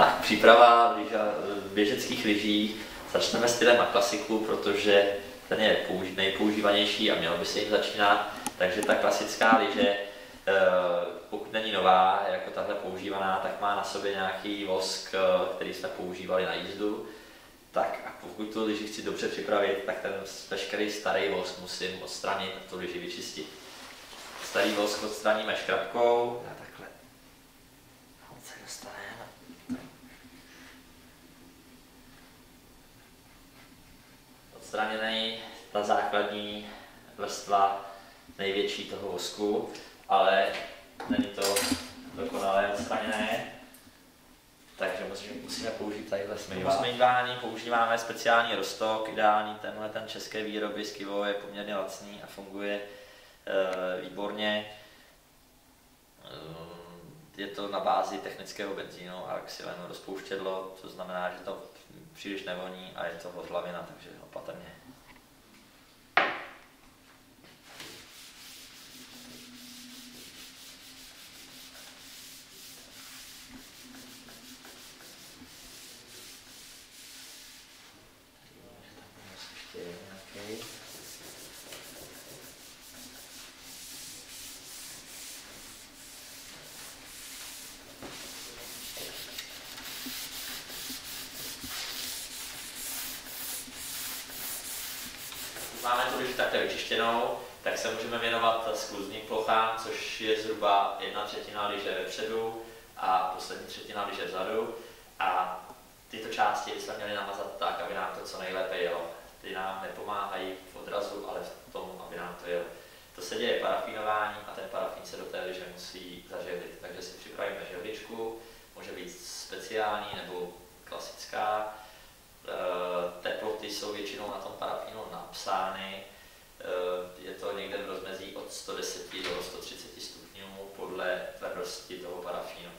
Tak, příprava lyža, běžeckých lyží. Začneme stylem na klasiku, protože ten je nejpoužívanější a mělo by se jim začínat. Takže ta klasická lyže, eh, pokud není nová, jako tahle používaná, tak má na sobě nějaký vosk, eh, který jsme používali na jízdu. Tak a pokud tu lyži chci dobře připravit, tak ten veškerý starý vosk musím odstranit a tu lyži vyčistit. Starý vosk odstraníme škrabkou. A takhle. Odstraněný ta základní vrstva největší toho vosku, ale není to dokonale odstraněné, takže musíme, použít tadyhle smývání. smývání používáme speciální rostok, ideální tenhle ten české výroby z Kivo je poměrně lacný a funguje e, výborně. E, je to na bázi technického benzínu a xylen rozpouštědlo, to znamená, že to příliš nevoní a je to odhlavina, takže opatrně. Ještě nějaký. Když takhle vyčištěnou, tak se můžeme věnovat skluzním plochám, což je zhruba jedna třetina lyže vepředu a poslední třetina lyže vzadu. A tyto části bychom měli namazat tak, aby nám to co nejlépe jelo. Ty nám nepomáhají v odrazu, ale v tom, aby nám to jelo. To se děje parafínování a ten parafín se do té lyže musí zažehlit. Takže si připravíme žehličku, může být speciální nebo klasická. Eh, Teploty jsou většinou na tom parafínu napsány. Eh, Je to někde v rozmezí od 110 do 130 stupňů podle tvrdosti toho parafínu.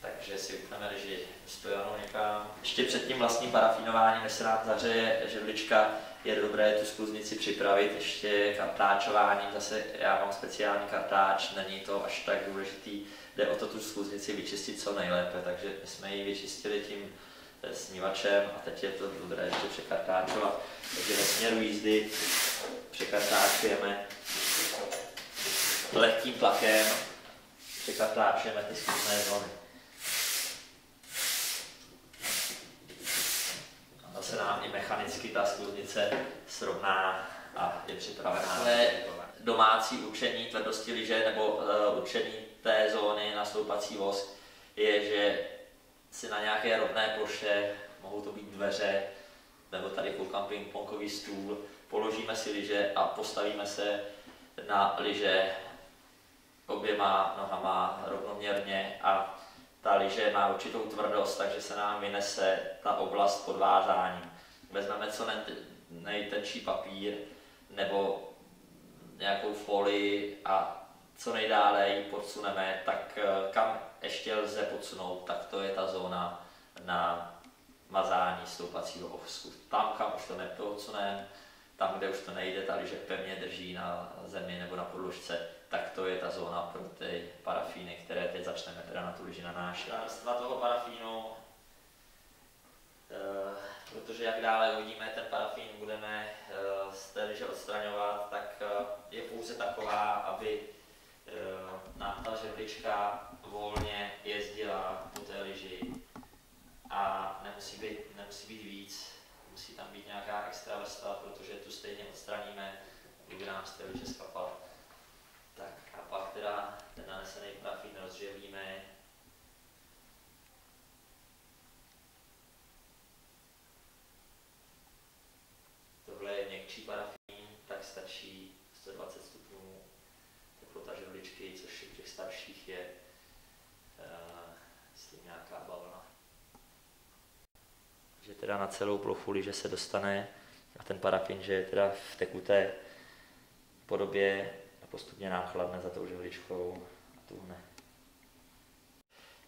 Takže si vypneme liži stojanou někam. Ještě před tím vlastním parafínováním, než se nám zahřeje žehlička, je dobré tu skluznici připravit ještě kartáčováním. Zase já mám speciální kartáč, není to až tak důležitý. Jde o to tu skluznici vyčistit co nejlépe, takže jsme ji vyčistili tím snívačem a teď je to dobré ještě překartáčovat. Takže ve směru jízdy překartáčujeme lehkým tlakem, překartáčujeme ty skluzné zóny. A se nám i mechanicky ta skluznice srovná a je připravená. Ale domácí učení tvrdosti lyže nebo uh, učení té zóny na stoupací vosk je, že si na nějaké rovné ploše, mohou to být dveře, nebo tady koukám ping-pongový stůl, položíme si lyže a postavíme se na lyže oběma nohama rovnoměrně a ta lyže má určitou tvrdost, takže se nám vynese ta oblast pod vázáním. Vezmeme co nej, nejtenčí papír nebo nějakou folii a co nejdále ji podsuneme, tak eh, kam ještě lze podsunout, tak to je ta zóna na mazání stoupacího vosku. Tam, kam už to nepodsuneme, tam, kde už to nejde, ta lyže pevně drží na zemi nebo na podložce, tak to je ta zóna pro ty parafíny, které teď začneme teda na tu lyži nanášet. Vrstva toho parafínu, eh, protože jak dále uvidíme, ten parafín budeme eh, z té lyže odstraňovat, tak eh, je pouze taková, aby nám ta žehlička volně jezdila po té lyži a nemusí být, nemusí být víc, musí tam být nějaká extra vrstva, protože tu stejně odstraníme, kdyby nám z té lyže skapal. Tak a pak teda ten nanesený parafín rozžehlíme. Tohle je měkčí parafín, tak stačí 120 stupňů teplota žehličky, což u těch starších je uh, myslím nějaká bavlna. Že teda na celou plochu že se dostane a ten parafín, že je teda v tekuté podobě a postupně nám chladne za tou žehličkou a tuhne.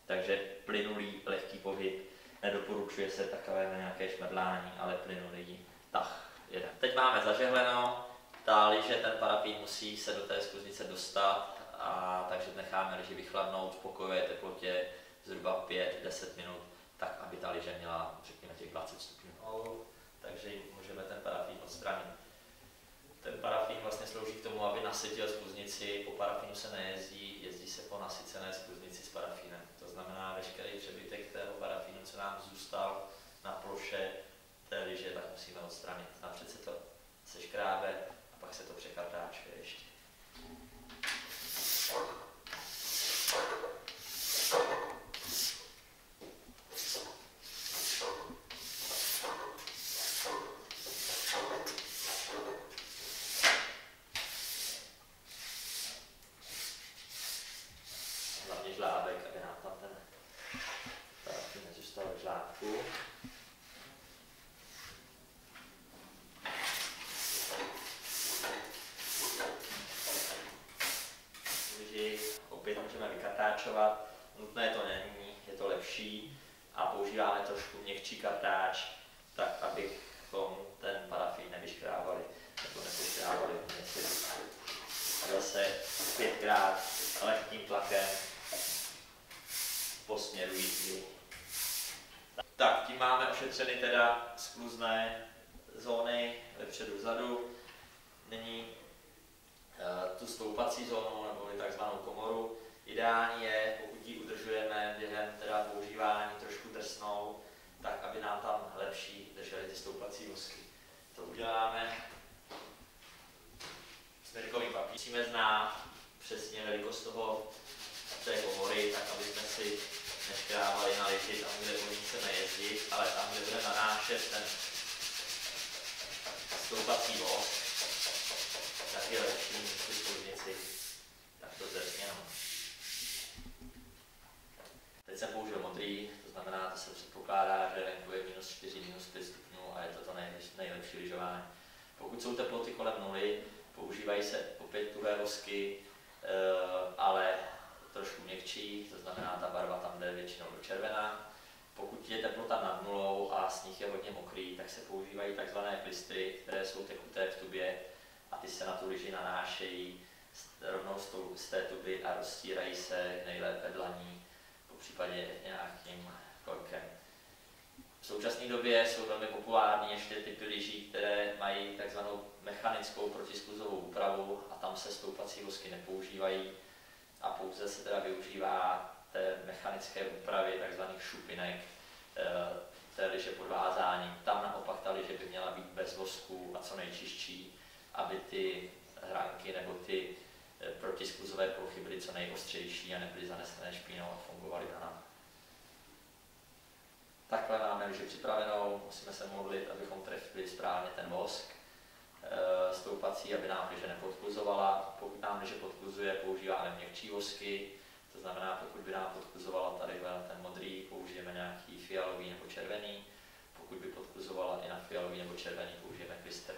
Takže plynulý lehký pohyb, nedoporučuje se takové nějaké šmrdlání, ale plynulý tah. Jeden. Teď máme zažehleno, ta liže, ten parafín musí se do té skluznice dostat, a takže necháme liži vychladnout v pokojové teplotě zhruba 5-10 minut tak aby ta liže měla, řekněme, těch 20 stupňů out, takže jim můžeme ten parafín odstranit. Ten parafín vlastně slouží k tomu, aby nasytil spuznici, po parafínu se nejezdí, jezdí se po nasycené spuznici s parafínem. To znamená, veškerý přebytek tého parafínu, co nám zůstal na ploše té liže, tak musíme odstranit. Napřed se to seškrábe a pak se to překartáčuje ještě. A zase pětkrát lehkým tlakem po směru jízdy. Tak, tím máme ošetřeny teda skluzné zóny vepředu vzadu. Nyní uh, tu stoupací zónu nebo takzvanou komoru. Ideální je, pokud ji udržujeme během teda používání trošku drsnou, tak aby nám tam lepší držely ty stoupací vosky. To uděláme. Musíme znát přesně velikost toho té komory, tak aby jsme si neškrávali na liži tam, kde po ní chceme jezdit, ale tam, kde bude nanášet ten stoupací voz, tak je lepší mít skluznici takto zesněnou. Teď jsem použil modrý, to znamená, to se předpokládá, že venku je minus 4, minus 5 stupňů a je to to nejlepší lyžování. Pokud jsou teploty kolem nuly, používají se opět tuhé vosky, ale trošku měkčí, to znamená, ta barva tam jde většinou do červená. Pokud je teplota nad nulou a sníh je hodně mokrý, tak se používají tzv. klistry, které jsou tekuté v tubě a ty se na tu lyži nanášejí rovnou z té tuby a rozstírají se nejlépe dlaní, po případě nějakým korkem. V současné době jsou velmi populární ještě typy lyží, které mají takzvanou mechanickou protiskluzovou úpravu a tam se stoupací vosky nepoužívají a pouze se teda využívá té mechanické úpravy tzv. šupinek eh, té liže podvázání. Tam naopak ta liže by měla být bez vosku a co nejčistší, aby ty hranky nebo ty eh, protiskluzové plochy byly co nejostřejší a nebyly zanesené špínou a fungovaly na nám. Takhle máme liži připravenou, musíme se modlit, abychom trefili správně ten vosk Eh, stoupací, aby nám liže nepodkluzovala. Pokud nám liže podkluzuje, používáme měkčí vosky, to znamená, pokud by nám podkluzovala tady ten modrý, použijeme nějaký fialový nebo červený. Pokud by podkluzovala i na fialový nebo červený, použijeme klister.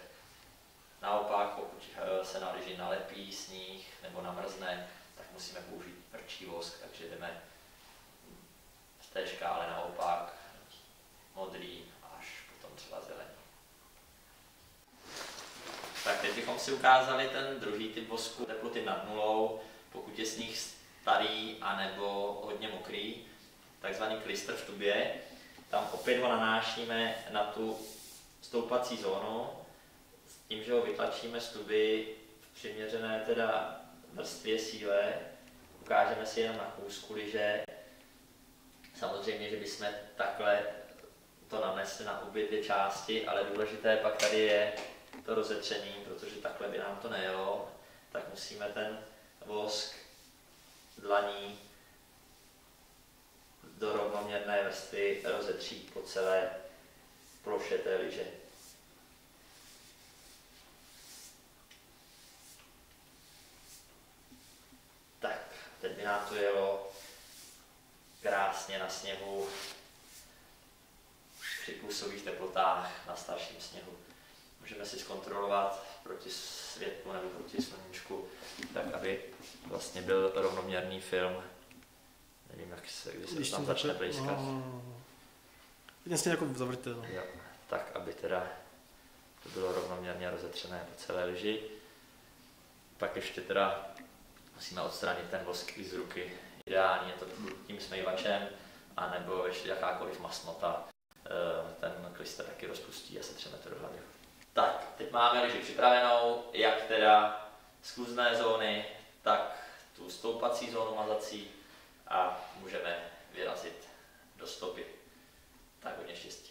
Naopak, pokud eh, se na liži nalepí sníh nebo namrzne, tak musíme použít prčí vosk, takže jdeme v té škále naopak modrý až potom třeba zelený. Tak teď bychom si ukázali ten druhý typ vosku, teploty nad nulou, pokud je sníh starý anebo hodně mokrý, takzvaný klister v tubě. Tam opět ho nanášíme na tu stoupací zónu, s tím, že ho vytlačíme z tuby v přiměřené teda vrstvě síle, ukážeme si jenom na kůzku liže. Samozřejmě, že bychom takhle to nanesli na obě dvě části, ale důležité pak tady je to rozetření, protože takhle by nám to nejelo, tak musíme ten vosk dlaní do rovnoměrné vrstvy rozetřít po celé ploše té liže. Tak, teď by nám to jelo krásně na sněhu plusových teplotách na starším sněhu můžeme si zkontrolovat proti světlu nebo proti sluníčku, tak aby vlastně byl rovnoměrný film. Nevím, jak se, když se tam začne blízkat. No, Jasně jako zavrtěl. No. Jo, tak, aby teda to bylo rovnoměrně rozetřené po celé lži. Pak ještě teda musíme odstranit ten vosk z ruky. Ideálně to tím smejvačem, anebo ještě jakákoliv masnota Krista taky rozpustí a setřeme to do hlavy. Tak, teď máme lyži připravenou, jak teda skluzné zóny, tak tu stoupací zónu mazací a můžeme vyrazit do stopy. Tak hodně štěstí.